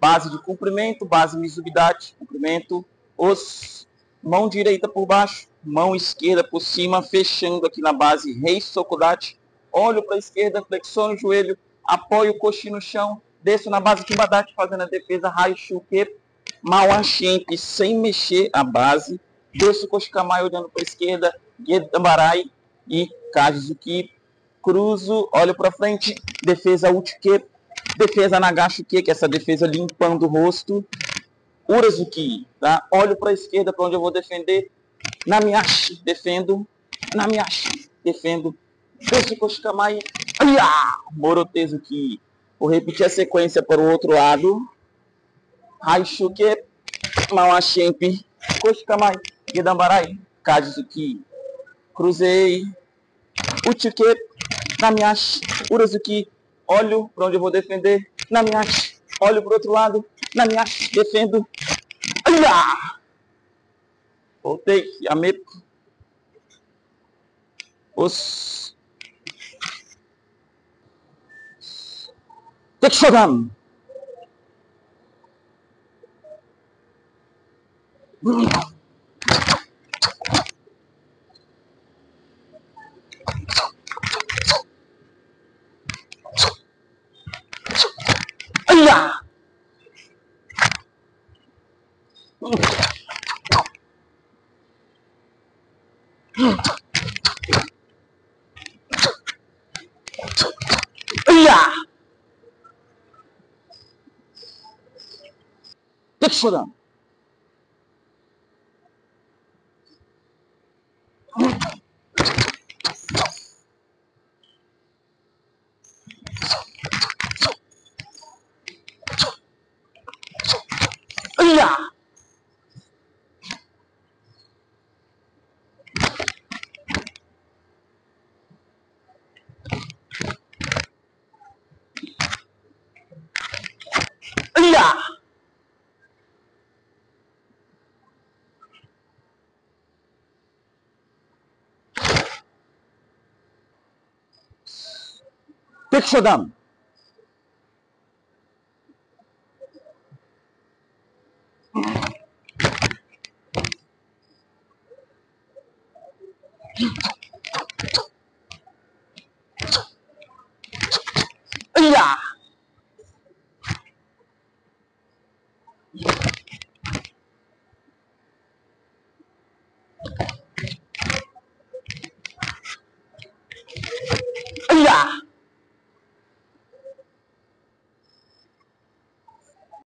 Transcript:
base de comprimento, base Mizugidate, comprimento, os mão direita por baixo, mão esquerda por cima, fechando aqui na base Rei Sokudate, olho para a esquerda, flexiono o joelho, apoio o coxinho no chão, desço na base Kimbadate, fazendo a defesa Raishuke, Mawashemp, sem mexer a base, desço o Koshikamae olhando para a esquerda, Gedambarai e Kajizuki, cruzo, olho para frente, defesa Uchike, defesa Nagashuke, que é essa defesa limpando o rosto, Urazuki, tá? Olho para a esquerda para onde eu vou defender, Namiashi, defendo, Namiashi, defendo, Koshikamae, Morotezuki, Vou repetir a sequência para o outro lado. Haishuke, Mawashemp, Koshikamai, Gedambarai, Kajizuki. Cruzei. Uchuke, Namiashi, Urazuki. Olho para onde eu vou defender. Namiashi. Olho para o outro lado. Namiashi, defendo. Olha! Voltei. Yameto. Os à ấy à? Tức sao 달라. 달라. 백서담 哎呀！